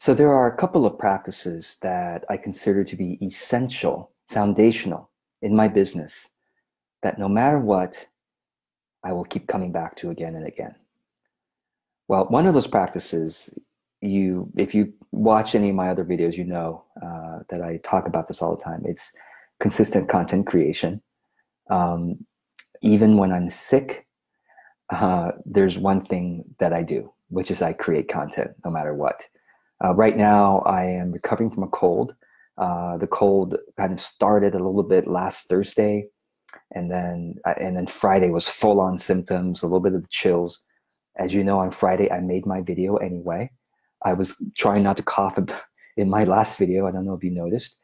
So there are a couple of practices that I consider to be essential, foundational in my business that no matter what, I will keep coming back to again and again. Well, one of those practices, you if you watch any of my other videos, you know uh, that I talk about this all the time. It's consistent content creation. Um, even when I'm sick, uh, there's one thing that I do, which is I create content no matter what. Uh, right now, I am recovering from a cold. Uh, the cold kind of started a little bit last Thursday, and then uh, and then Friday was full on symptoms, a little bit of the chills. As you know, on Friday I made my video anyway. I was trying not to cough in my last video. I don't know if you noticed.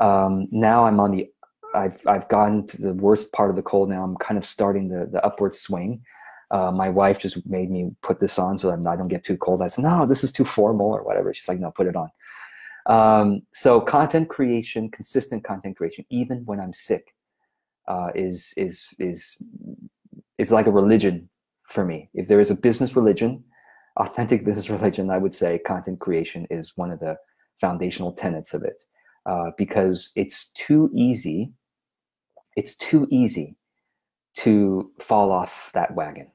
Um, now I'm on the. I've I've gotten to the worst part of the cold. Now I'm kind of starting the the upward swing. Uh, my wife just made me put this on so that I don't get too cold. I said, no, this is too formal or whatever. She's like, no, put it on. Um, so content creation, consistent content creation, even when I'm sick, uh, is is is is like a religion for me. If there is a business religion, authentic business religion, I would say content creation is one of the foundational tenets of it, uh, because it's too easy. It's too easy to fall off that wagon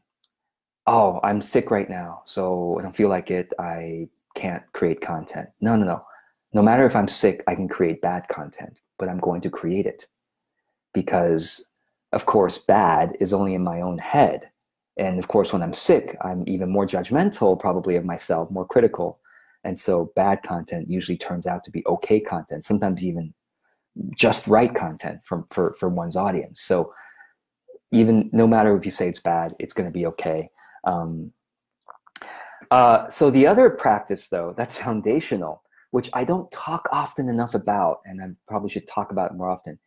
oh, I'm sick right now, so I don't feel like it. I can't create content. No, no, no. No matter if I'm sick, I can create bad content, but I'm going to create it because, of course, bad is only in my own head. And of course, when I'm sick, I'm even more judgmental, probably of myself, more critical. And so bad content usually turns out to be okay content, sometimes even just right content from, for, for one's audience. So even no matter if you say it's bad, it's going to be okay. Um, uh, so the other practice, though, that's foundational, which I don't talk often enough about, and I probably should talk about more often,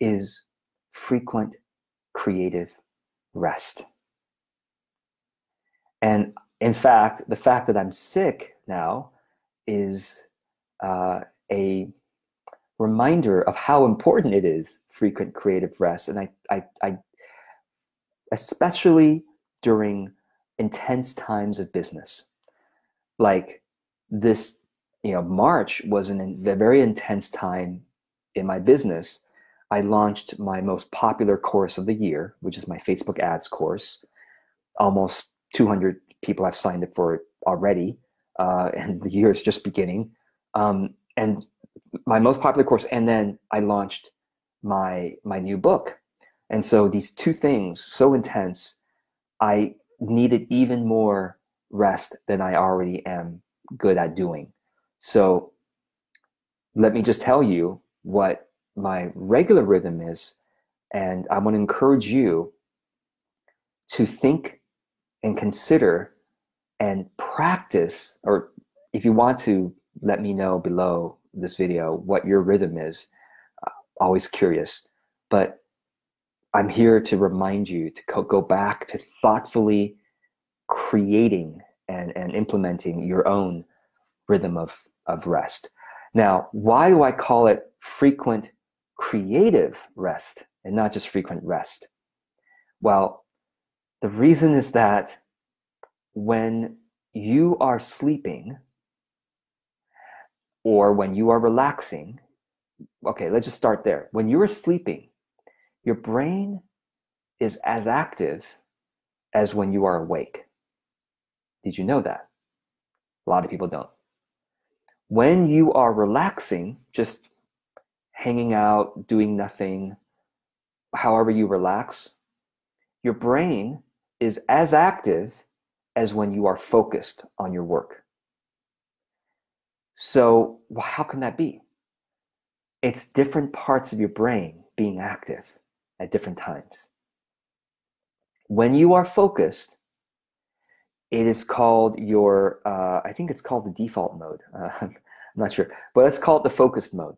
is frequent creative rest. And in fact, the fact that I'm sick now is uh, a reminder of how important it is frequent creative rest. And I, I, I especially during intense times of business. Like this, you know, March was an, a very intense time in my business. I launched my most popular course of the year, which is my Facebook ads course. Almost 200 people have signed up for it already, uh, and the year is just beginning. Um, and my most popular course, and then I launched my my new book. And so these two things, so intense, I needed even more rest than I already am good at doing. So let me just tell you what my regular rhythm is. And I want to encourage you to think and consider and practice, or if you want to let me know below this video what your rhythm is, uh, always curious. But I'm here to remind you to go back to thoughtfully creating and, and implementing your own rhythm of, of rest. Now, why do I call it frequent creative rest and not just frequent rest? Well, the reason is that when you are sleeping or when you are relaxing, okay, let's just start there. When you are sleeping, your brain is as active as when you are awake. Did you know that? A lot of people don't. When you are relaxing, just hanging out, doing nothing, however you relax, your brain is as active as when you are focused on your work. So, how can that be? It's different parts of your brain being active at different times. When you are focused, it is called your, uh, I think it's called the default mode. Uh, I'm not sure, but let's call it the focused mode.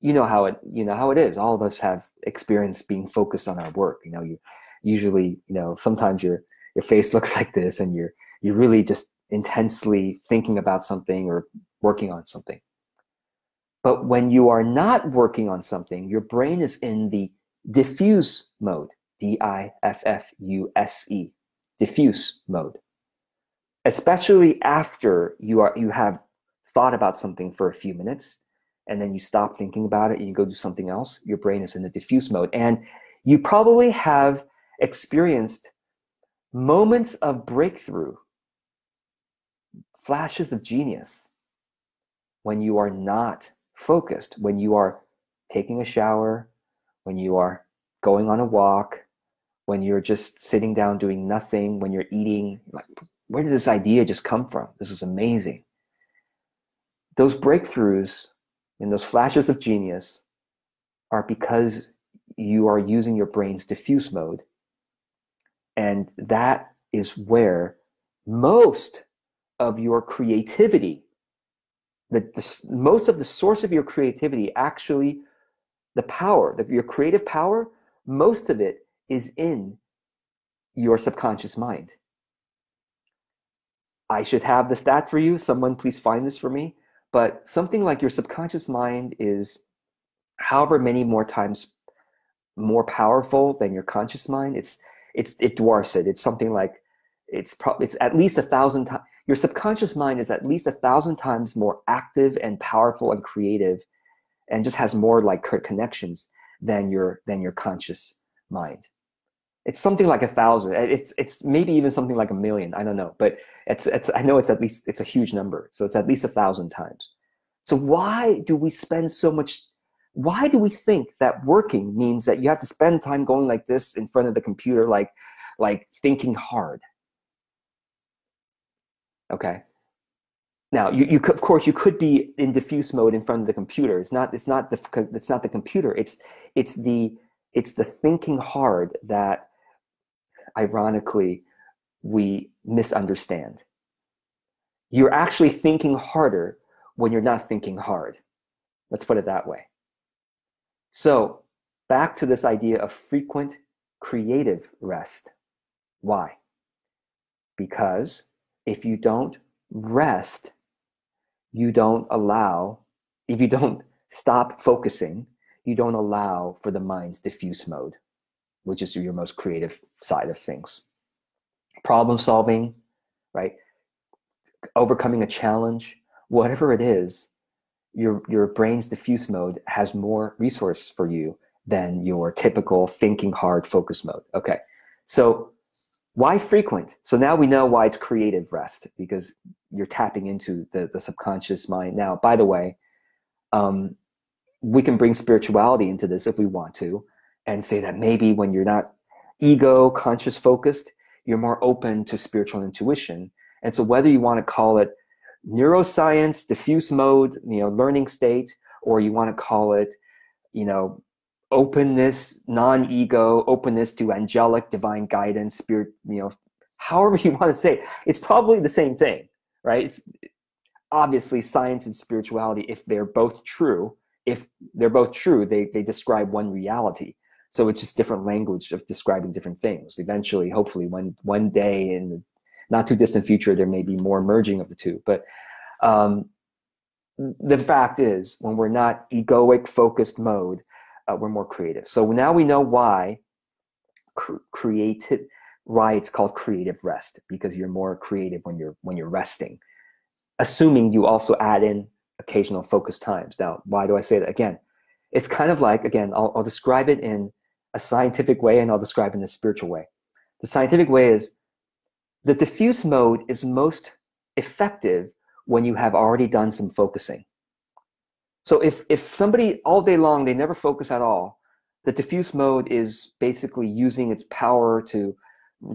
You know how it, you know how it is. All of us have experience being focused on our work. You know, you usually, you know, sometimes your your face looks like this, and you're you're really just intensely thinking about something or working on something. But when you are not working on something, your brain is in the diffuse mode, D I F F U S E, diffuse mode. Especially after you are you have thought about something for a few minutes and then you stop thinking about it and you go do something else, your brain is in the diffuse mode. And you probably have experienced moments of breakthrough, flashes of genius when you are not focused, when you are taking a shower, when you are going on a walk, when you're just sitting down doing nothing, when you're eating. Like, where did this idea just come from? This is amazing. Those breakthroughs and those flashes of genius are because you are using your brain's diffuse mode. And that is where most of your creativity, the, the most of the source of your creativity, actually, the power, the, your creative power, most of it is in your subconscious mind. I should have the stat for you. Someone please find this for me. But something like your subconscious mind is however many more times more powerful than your conscious mind. It's it's it dwarfs it. It's something like it's probably it's at least a thousand times your subconscious mind is at least a thousand times more active and powerful and creative and just has more like connections than your than your conscious mind. It's something like a thousand eh, it's it's maybe even something like a million i don't know but it's it's i know it's at least it's a huge number so it's at least a thousand times. So why do we spend so much why do we think that working means that you have to spend time going like this in front of the computer like like thinking hard? Okay now you, you could, of course you could be in diffuse mode in front of the computer it's not it's not the it's not the computer it's it's the it's the thinking hard that ironically, we misunderstand. You're actually thinking harder when you're not thinking hard. Let's put it that way. So, back to this idea of frequent creative rest. Why? Because if you don't rest, you don't allow, if you don't stop focusing, you don't allow for the mind's diffuse mode which is your most creative side of things. Problem solving, right? Overcoming a challenge, whatever it is, your your brain's diffuse mode has more resource for you than your typical thinking hard focus mode. Okay. So why frequent? So now we know why it's creative rest because you're tapping into the, the subconscious mind. Now, by the way, um, we can bring spirituality into this if we want to and say that maybe when you're not ego conscious focused, you're more open to spiritual intuition. And so whether you want to call it neuroscience, diffuse mode, you know, learning state, or you want to call it, you know, openness, non-ego, openness to angelic divine guidance, spirit, you know, however you want to say it, it's probably the same thing, right? It's obviously science and spirituality, if they're both true, if they're both true, they, they describe one reality. So it's just different language of describing different things. Eventually, hopefully, one one day in the not too distant future, there may be more merging of the two. But um, the fact is, when we're not egoic focused mode, uh, we're more creative. So now we know why cr- creative why it's called creative rest because you're more creative when you're when you're resting assuming you also add in occasional focus times now why do i say that again it's kind of like again i'll, I'll describe it in a scientific way, and I'll describe it in a spiritual way. The scientific way is the diffuse mode is most effective when you have already done some focusing. So if, if somebody all day long, they never focus at all, the diffuse mode is basically using its power to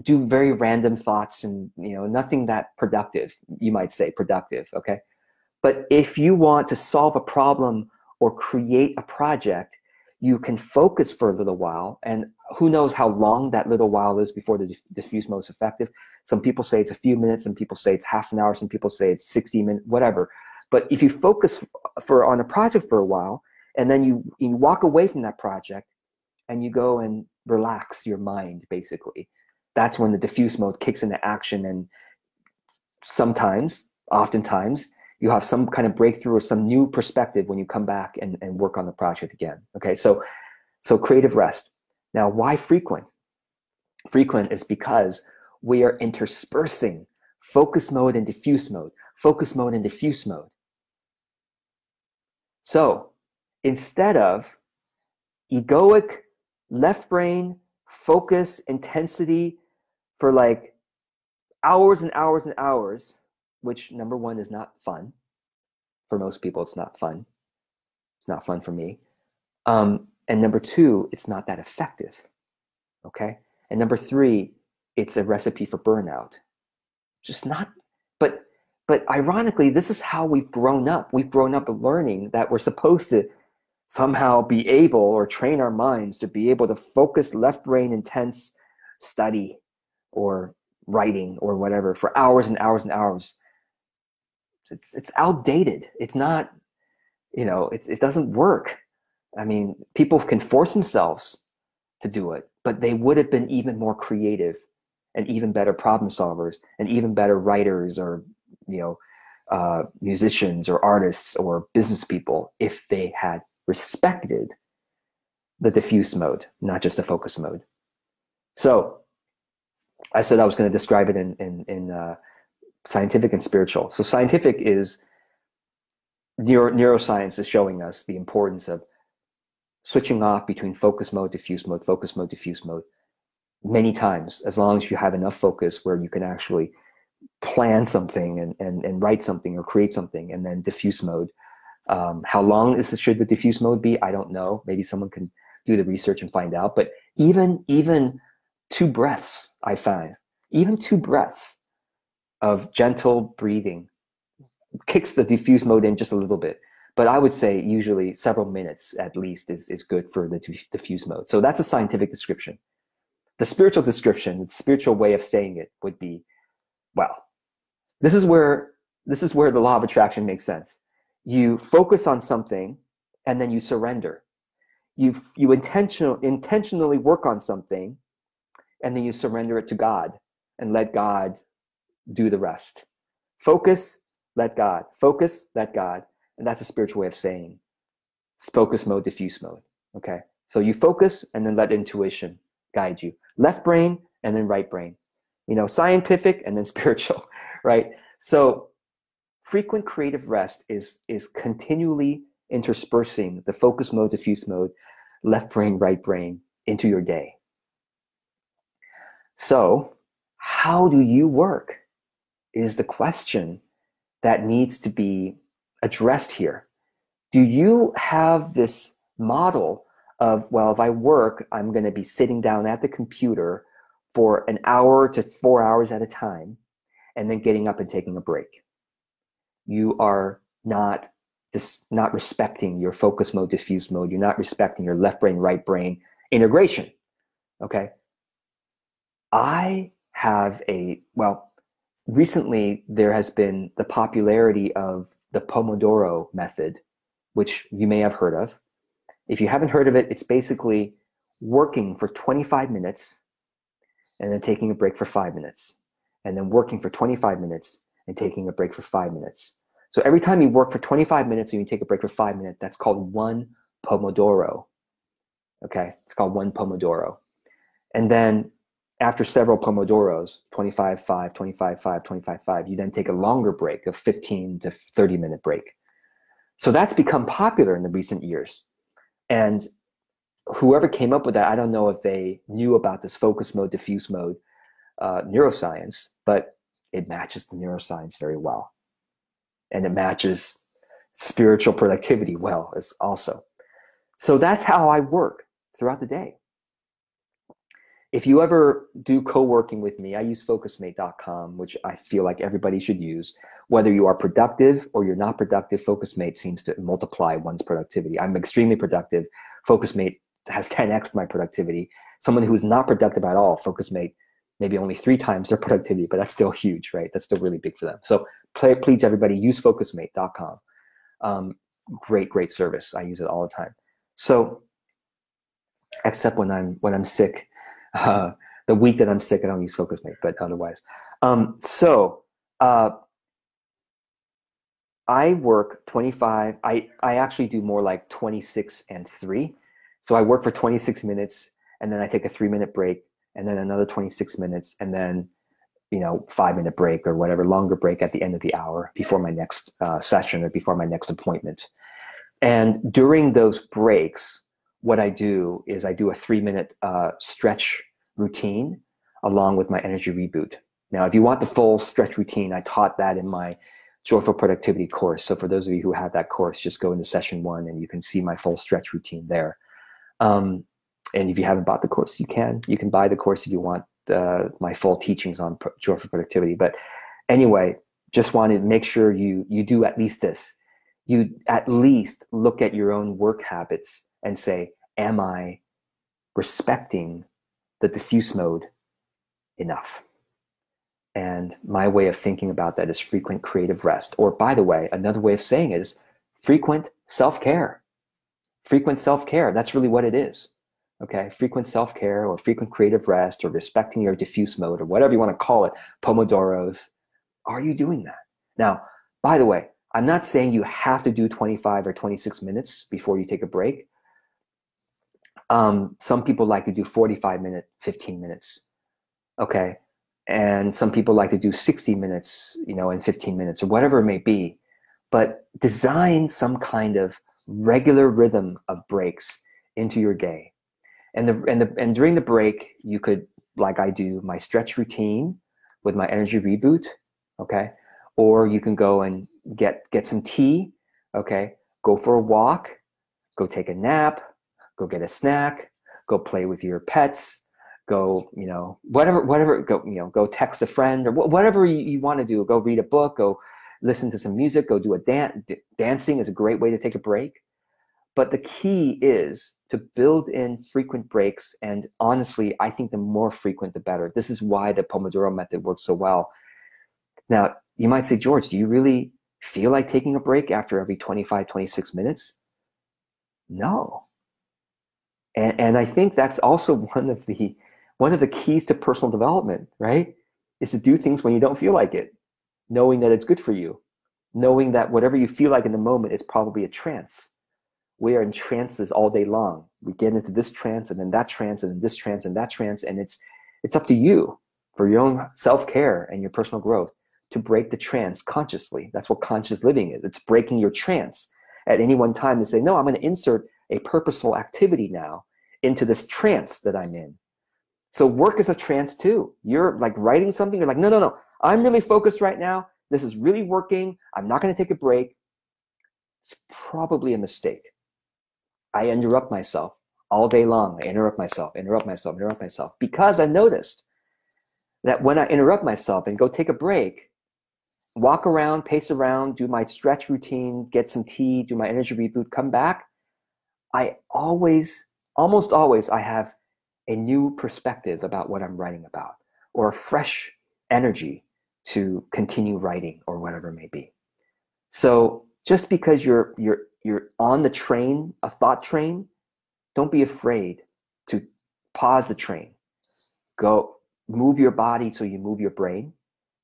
do very random thoughts and you know nothing that productive you might say productive okay? But if you want to solve a problem or create a project you can focus for a little while and who knows how long that little while is before the diffuse mode is effective. Some people say it's a few minutes some people say it's half an hour some people say it's 60 minutes whatever but if you focus for on a project for a while and then you, you walk away from that project and you go and relax your mind basically that's when the diffuse mode kicks into action and sometimes oftentimes you have some kind of breakthrough or some new perspective when you come back and, and work on the project again. Okay, so so creative rest. Now, why frequent? Frequent is because we are interspersing focus mode and diffuse mode, focus mode and diffuse mode. So instead of egoic left brain focus intensity for like hours and hours and hours, which number one is not fun. For most people, it's not fun. It's not fun for me. Um, and number two, it's not that effective. Okay. And number three, it's a recipe for burnout. Just not, but but ironically, this is how we've grown up. We've grown up learning that we're supposed to somehow be able or train our minds to be able to focus left brain intense study or writing or whatever for hours and hours and hours. It's, it's outdated. It's not, you know, it's, it doesn't work. I mean, people can force themselves to do it, but they would have been even more creative and even better problem solvers and even better writers or you know uh, musicians or artists or business people if they had respected the diffuse mode, not just the focus mode. So I said I was going to describe it in in, in uh, scientific and spiritual. So scientific is neuro, neuroscience is showing us the importance of switching off between focus mode, diffuse mode, focus mode, diffuse mode many times, as long as you have enough focus where you can actually plan something and, and, and write something or create something and then diffuse mode. Um, how long is should the diffuse mode be? I don't know. Maybe someone can do the research and find out. But even even two breaths, I find even two breaths of gentle breathing kicks the diffuse mode in just a little bit. But I would say usually several minutes at least is, is good for the diffuse mode. So that's a scientific description. The spiritual description, the spiritual way of saying it would be well, this is where this is where the law of attraction makes sense. You focus on something and then you surrender. You you intentional intentionally work on something and then you surrender it to God and let God do the rest. Focus, let God. Focus, let God. And that's a spiritual way of saying focus mode, diffuse mode. Okay. So you focus and then let intuition guide you. Left brain and then right brain you know, scientific and then spiritual, right? So frequent creative rest is is continually interspersing the focus mode, diffuse mode, left brain, right brain into your day. So, how do you work is the question that needs to be addressed here. Do you have this model of, well, if I work, I'm going to be sitting down at the computer for an hour to four hours at a time and then getting up and taking a break. You are not this not respecting your focus mode, diffuse mode. You're not respecting your left brain, right brain integration. Okay. I have a well, recently there has been the popularity of the Pomodoro method, which you may have heard of. If you haven't heard of it, it's basically working for 25 minutes and then taking a break for five minutes, and then working for 25 minutes and taking a break for five minutes. So every time you work for 25 minutes and you take a break for five minutes, that's called one Pomodoro. Okay, it's called one Pomodoro. And then after several Pomodoros, 25, 5, 25, 5, 25, 5, you then take a longer break, a 15 to 30 minute break. So that's become popular in the recent years. And whoever came up with that, I don't know if they knew about this focus mode, diffuse mode uh, neuroscience, but it matches the neuroscience very well. And it matches spiritual productivity well as also. So that's how I work throughout the day. If you ever do co-working with me, I use focusmate.com, which I feel like everybody should use. Whether you are productive or you're not productive, Focusmate seems to multiply one's productivity. I'm extremely productive. Focusmate has 10x my productivity. Someone who's not productive at all, Focusmate, maybe only three times their productivity, but that's still huge, right? That's still really big for them. So play, please, everybody, use focusmate.com. Um, great, great service. I use it all the time. So, except when I'm when I'm sick, uh, the week that I'm sick, I don't use Focusmate, but otherwise. Um, so, uh, I work 25. I I actually do more like 26 and three. So I work for 26 minutes and then I take a three minute break and then another 26 minutes and then, you know, five minute break or whatever, longer break at the end of the hour before my next uh, session or before my next appointment. And during those breaks, what I do is I do a three minute uh, stretch routine along with my energy reboot. Now, if you want the full stretch routine, I taught that in my joyful productivity course. So for those of you who have that course, just go into session one and you can see my full stretch routine there. Um, and if you haven't bought the course, you can. You can buy the course if you want uh, my full teachings on joyful productivity. But anyway, just wanted to make sure you you do at least this. You at least look at your own work habits and say, am I respecting the diffuse mode enough? And my way of thinking about that is frequent creative rest. Or, by the way, another way of saying it is frequent self care. Frequent self care. That's really what it is. Okay. Frequent self care or frequent creative rest or respecting your diffuse mode or whatever you want to call it, Pomodoros. Are you doing that? Now, by the way, I'm not saying you have to do 25 or 26 minutes before you take a break. Um, some people like to do 45 minute, 15 minutes. Okay. And some people like to do 60 minutes, you know, in 15 minutes or whatever it may be. But design some kind of regular rhythm of breaks into your day. And the and the and during the break, you could, like I do, my stretch routine with my energy reboot. Okay. Or you can go and get get some tea. Okay. Go for a walk, go take a nap, go get a snack, go play with your pets, go, you know, whatever, whatever, go, you know, go text a friend or whatever you, you want to do. Go read a book, go listen to some music, go do a dance. dancing is a great way to take a break. But the key is to build in frequent breaks. And honestly, I think the more frequent, the better. This is why the Pomodoro method works so well. Now, you might say, George, do you really feel like taking a break after every 25, 26 minutes? No. And, and I think that's also one of the one of the keys to personal development, right? Is to do things when you don't feel like it, knowing that it's good for you, knowing that whatever you feel like in the moment is probably a trance. We are in trances all day long. We get into this trance and then that trance and then this trance and that trance, and it's it's up to you for your own self-care and your personal growth to break the trance consciously. That's what conscious living is. It's breaking your trance at any one time to say, no, I'm going to insert a purposeful activity now into this trance that I'm in. So work is a trance too. You're like writing something, you're like, no, no, no, I'm really focused right now. This is really working. I'm not going to take a break. It's probably a mistake. I interrupt myself all day long. I interrupt myself, interrupt myself, interrupt myself because I noticed that when I interrupt myself and go take a break, walk around, pace around, do my stretch routine, get some tea, do my energy reboot, come back, I always, almost always, I have a new perspective about what I'm writing about or a fresh energy to continue writing or whatever it may be. So just because you're you're you're on the train, a thought train, don't be afraid to pause the train. Go move your body so you move your brain,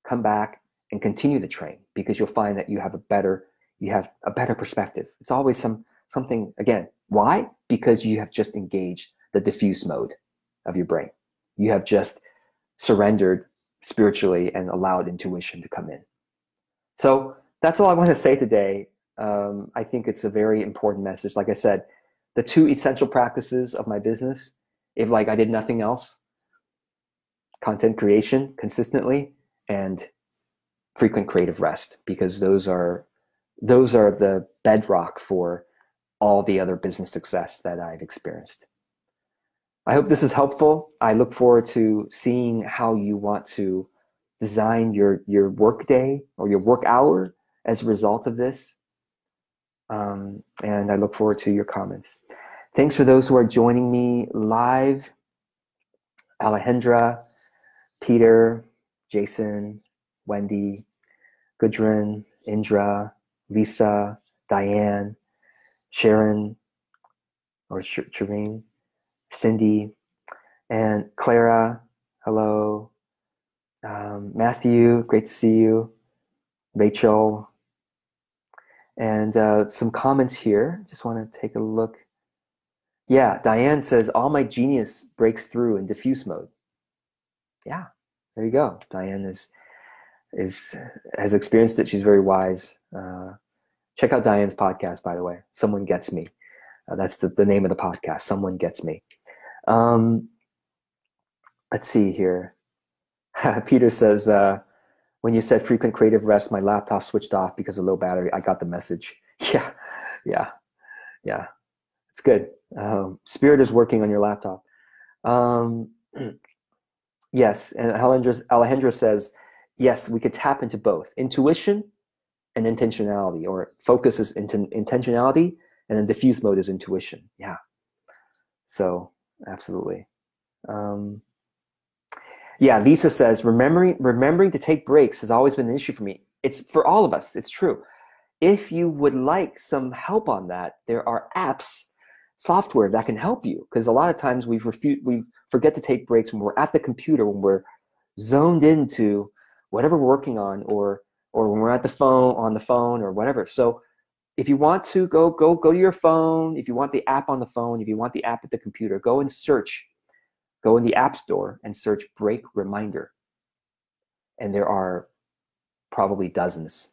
come back and continue the train because you'll find that you have a better you have a better perspective. It's always some something again. Why? Because you have just engaged the diffuse mode of your brain. You have just surrendered spiritually and allowed intuition to come in. So that's all I want to say today. Um, I think it's a very important message. Like I said, the two essential practices of my business, if like I did nothing else, content creation consistently and frequent creative rest, because those are those are the bedrock for all the other business success that I've experienced. I hope this is helpful. I look forward to seeing how you want to design your your work day or your work hour as a result of this. Um, and I look forward to your comments. Thanks for those who are joining me live. Alejandra, Peter, Jason, Wendy, Gudrun, Indra, Lisa, Diane, Sharon, or Shireen. Cindy, and Clara. Hello. Um, Matthew, great to see you. Rachel. And uh, some comments here. Just want to take a look. Yeah, Diane says, all my genius breaks through in diffuse mode. Yeah, there you go. Diane is is has experienced it. She's very wise. Uh, Check out Diane's podcast, by the way. Someone Gets Me. Uh, that's the, the name of the podcast. Someone Gets Me. Um, let's see here. Peter says, uh, when you said frequent creative rest, my laptop switched off because of low battery. I got the message. Yeah, yeah, yeah. It's good. Um, Spirit is working on your laptop. Um, yes, and Alejandro, says, yes, we could tap into both intuition and intentionality, or focus is into intentionality, and then diffuse mode is intuition. Yeah. So absolutely. Um, yeah, Lisa says remembering remembering to take breaks has always been an issue for me. It's for all of us. It's true. If you would like some help on that, there are apps, software that can help you. Because a lot of times we refute, we forget to take breaks when we're at the computer, when we're zoned into whatever we're working on, or or when we're at the phone on the phone or whatever. So if you want to go go go to your phone, if you want the app on the phone, if you want the app at the computer, go and search. Go in the app store and search break reminder. And there are probably dozens,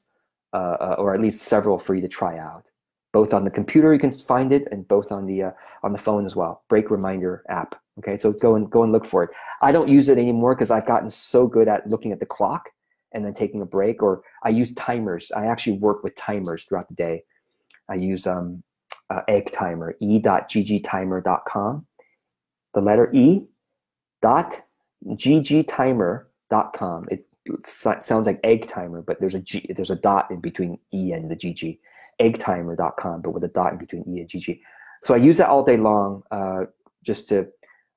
uh, uh, or at least several for you to try out. Both on the computer you can find it, and both on the uh, on the phone as well. Break reminder app. Okay, so go and go and look for it. I don't use it anymore because I've gotten so good at looking at the clock and then taking a break. Or I use timers. I actually work with timers throughout the day. I use um, uh, egg timer, e.ggtimer.com. The letter E dot ggtimer.com. It sounds like egg timer, but there's a G, there's a dot in between E and the GG. Eggtimer.com, but with a dot in between E and GG. So I use that all day long, uh, just to.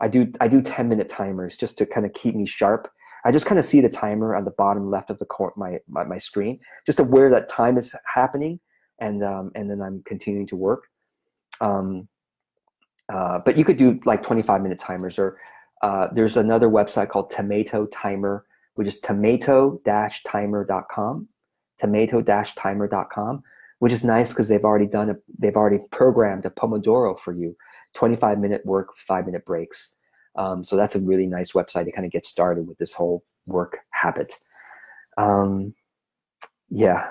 I do I do 10 minute timers just to kind of keep me sharp I just kind of see the timer on the bottom left of the my, my, my screen, just aware that time is happening, and um, and then I'm continuing to work. Um, uh, but you could do like 25 minute timers, or uh, there's another website called Tomato Timer, which is tomato-timer.com, tomato-timer.com, which is nice because they've already done a, they've already programmed a Pomodoro for you, 25 minute work, five minute breaks. Um, so that's a really nice website to kind of get started with this whole work habit. Um, yeah.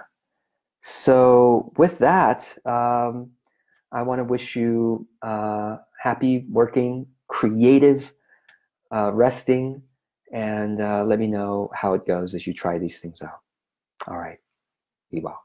So with that, um, I want to wish you uh, happy working, creative, uh, resting, and uh, let me know how it goes as you try these things out. All right. Be well.